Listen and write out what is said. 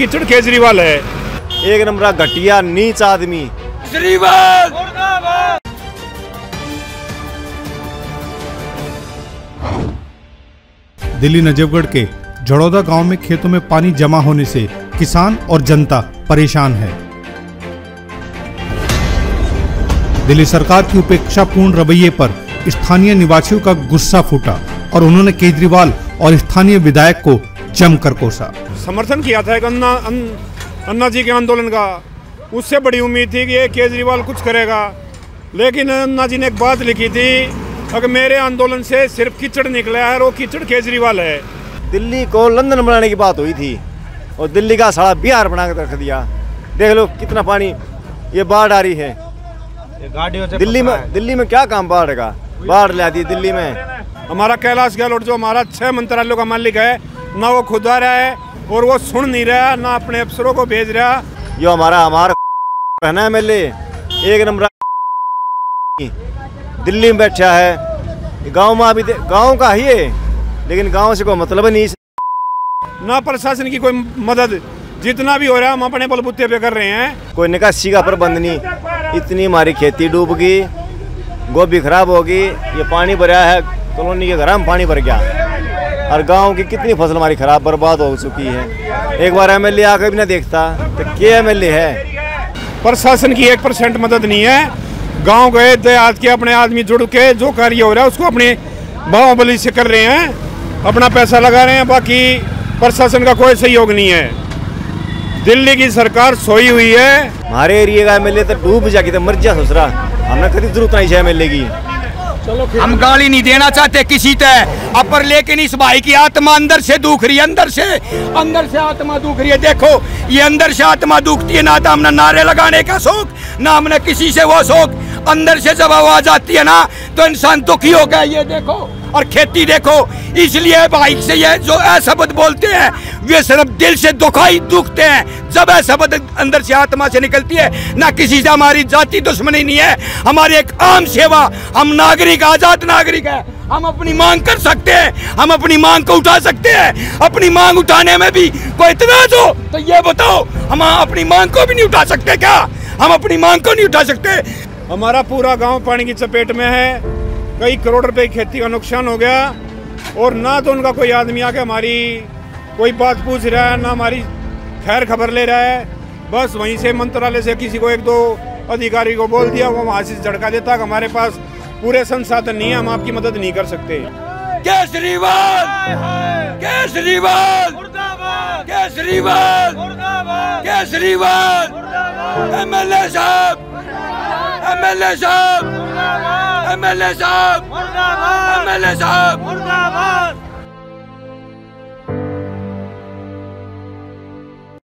कीचड़ केजरीवाल है। एक नंबर घटिया नीच आदमी। दिल्ली नजफगढ़ के जड़ौदा गाँव में खेतों में पानी जमा होने से किसान और जनता परेशान है। दिल्ली सरकार की उपेक्षापूर्ण रवैये पर स्थानीय निवासियों का गुस्सा फूटा और उन्होंने केजरीवाल और स्थानीय विधायक को जमकर कोसा। समर्थन किया था एक अन्ना अन, अन्ना जी के आंदोलन का। उससे बड़ी उम्मीद थी कि ये केजरीवाल कुछ करेगा। लेकिन अन्ना जी ने एक बात लिखी थी अगर मेरे आंदोलन से सिर्फ़ कीचड़ निकला है और वो कीचड़ केजरीवाल है। दिल्ली को लंदन बनाने की बात हुई थी और दिल्ली का सारा बिहार बना के रख दिया। देख लो कितना पानी ये बाढ़ आ रही है। दिल्ली में दिल्ली में क्या काम बाढ़ का? बाढ़ ला दी दिल्ली में। हमारा कैलाश गहलोत जो हमारा छह मंत्रालयों का मालिक है ना वो खुद रहा है और वो सुन नहीं रहा ना अपने अफसरों को भेज रहा। यो हमारा हमारा रहना एम एल एक नंबर दिल्ली में बैठा है। गाँव में अभी गाँव का ही है लेकिन गाँव से कोई मतलब नहीं ना प्रशासन की कोई मदद जितना भी हो रहा है हम अपने बलबूते पे कर रहे हैं। कोई निकासी का प्रबंध नहीं। इतनी हमारी खेती डूब गई गोभी खराब होगी ये पानी भरा है कॉलोनी के घर में पानी भर गया। और गाँव की कितनी फ़सल हमारी खराब बर्बाद हो चुकी है। एक बार एमएलए आकर भी ना देखता तो क्या एमएलए है? प्रशासन की एक परसेंट मदद नहीं है। गाँव गए देहात के अपने आदमी जुड़ के जो कार्य हो रहा है उसको अपने बाहुबली से कर रहे हैं। अपना पैसा लगा रहे हैं बाकी प्रशासन का कोई सहयोग नहीं है। दिल्ली की सरकार सोई हुई है। हमारे एरिया का एमएलए तो डूब जाके तो मर जा सोच रहा हमने कभी ज़रूरत नहीं है एमएलए की। हम गाली नहीं देना चाहते किसी तय अपर लेकिन इस भाई की आत्मा अंदर से दुख रही अंदर से। अंदर से आत्मा दुख रही है, देखो, ये अंदर से आत्मा दुखती है, ना तो हमने नारे लगाने का शौक, ना हमने किसी से वो शौक। अंदर से जब आवाज़ आती है ना तो इंसान दुखी हो गया, ये देखो। और खेती देखो, इसलिए बाइक से ये जो शब्द बोलते हैं, वे सिर्फ़ दिल से दुखाई दुखते हैं। जब ऐसा शब्द अंदर से आत्मा से निकलती है, ना किसी से, हमारी जाति दुश्मनी नहीं है। हमारी एक आम सेवा, हम नागरिक, आज़ाद नागरिक है। हम अपनी मांग कर सकते हैं, हम अपनी मांग को उठा सकते हैं। अपनी मांग उठाने में भी कोई इतराज हो तो ये बताओ, हम अपनी मांग को भी नहीं उठा सकते क्या? हम अपनी मांग को नहीं उठा सकते। हमारा पूरा गाँव पानी की चपेट में है। कई करोड़ रुपए की खेती का नुकसान हो गया और ना तो उनका कोई आदमी आके हमारी कोई बात पूछ रहा है, ना हमारी खैर खबर ले रहा है। बस वहीं से मंत्रालय से किसी को एक दो अधिकारी को बोल दिया, वो वहाँ से झड़का देता कि हमारे पास पूरे संसाधन नहीं है, हम आपकी मदद नहीं कर सकते। केजरीवाल! केजरीवाल! केजरीवाल! केजरीवाल! एमएलए साहब! एमएलए साहब! एमएलए साहब एमएलए साहब